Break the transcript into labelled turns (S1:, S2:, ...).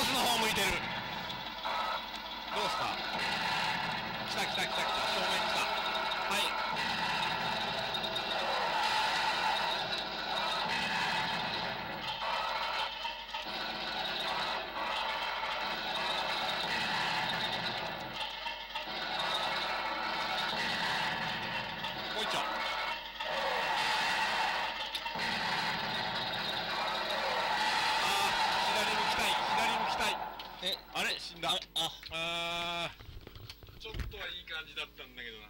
S1: ースの方向いてる。どうした来た来た来た。
S2: え
S1: あれ？死んだ。
S2: ああ。
S1: あー。ちょっとはいい感じだったんだけどな